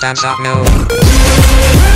thumbs up no.